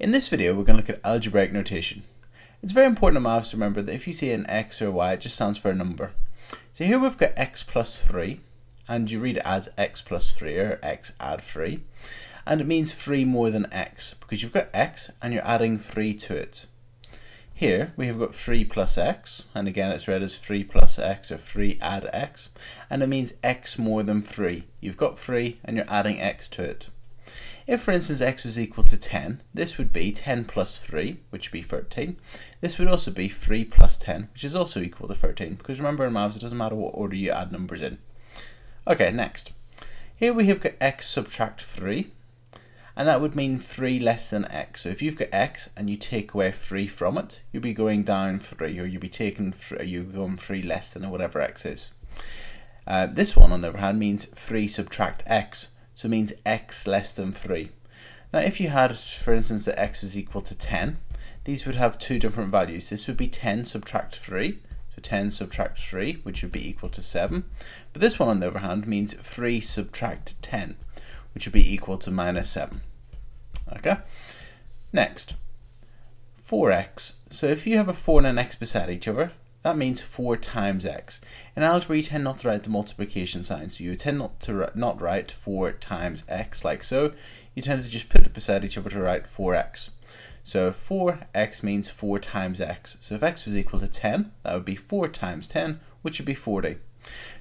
In this video, we're going to look at algebraic notation. It's very important in maths to remember that if you see an x or y, it just stands for a number. So here we've got x plus 3, and you read it as x plus 3 or x add 3, and it means 3 more than x, because you've got x and you're adding 3 to it. Here we have got 3 plus x, and again it's read as 3 plus x or 3 add x, and it means x more than 3. You've got 3 and you're adding x to it. If, for instance, x was equal to 10, this would be 10 plus 3, which would be 13. This would also be 3 plus 10, which is also equal to 13, because remember in maths, it doesn't matter what order you add numbers in. Okay, next. Here we have got x subtract 3, and that would mean 3 less than x. So if you've got x and you take away 3 from it, you'll be going down 3, or you'll be taking, three, you're going 3 less than whatever x is. Uh, this one, on the other hand, means 3 subtract x, so it means x less than 3. Now if you had, for instance, that x was equal to 10, these would have two different values. This would be 10 subtract 3, so 10 subtract 3, which would be equal to 7. But this one, on the other hand, means 3 subtract 10, which would be equal to minus 7. Okay? Next, 4x. So if you have a 4 and an x beside each other, that means 4 times x. In algebra, you tend not to write the multiplication sign, so you tend not to not write 4 times x like so. You tend to just put it beside each other to write 4x. So 4x means 4 times x. So if x was equal to 10, that would be 4 times 10, which would be 40.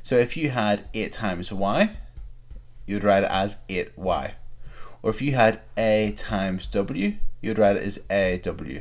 So if you had 8 times y, you'd write it as 8y. Or if you had a times w, you'd write it as aw.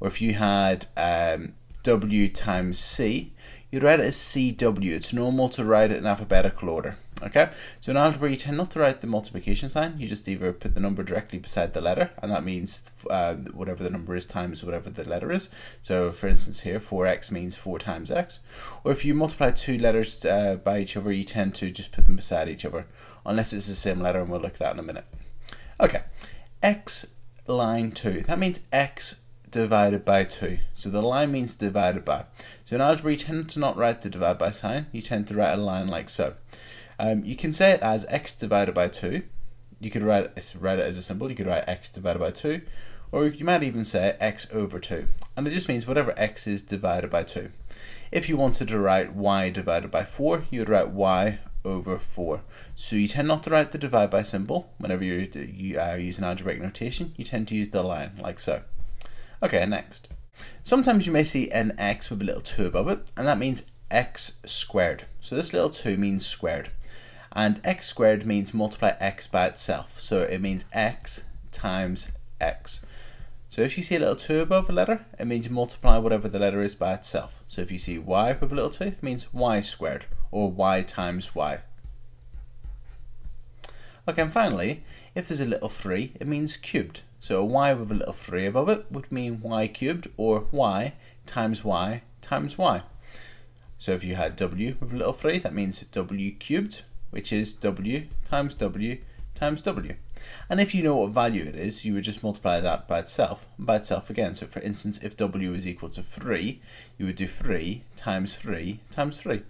Or if you had um, W times C, you'd write it as CW. It's normal to write it in alphabetical order. Okay, so in algebra you tend not to write the multiplication sign. You just either put the number directly beside the letter, and that means uh, whatever the number is times whatever the letter is. So for instance here, 4x means 4 times x. Or if you multiply two letters uh, by each other, you tend to just put them beside each other, unless it's the same letter, and we'll look at that in a minute. Okay, x line 2. That means x divided by 2. So the line means divided by. So in algebra you tend to not write the divide by sign, you tend to write a line like so. Um, you can say it as x divided by 2. You could write it, write it as a symbol, you could write x divided by 2. Or you might even say x over 2. And it just means whatever x is divided by 2. If you wanted to write y divided by 4, you would write y over 4. So you tend not to write the divide by symbol whenever you're you are using algebraic notation. You tend to use the line like so. Okay, next. Sometimes you may see an x with a little 2 above it, and that means x squared. So this little 2 means squared. And x squared means multiply x by itself. So it means x times x. So if you see a little 2 above a letter, it means multiply whatever the letter is by itself. So if you see y with a little 2, it means y squared, or y times y. Okay, and finally, if there's a little 3, it means cubed. So a y with a little 3 above it would mean y cubed, or y times y times y. So if you had w with a little 3, that means w cubed, which is w times w times w. And if you know what value it is, you would just multiply that by itself, by itself again. So for instance, if w is equal to 3, you would do 3 times 3 times 3.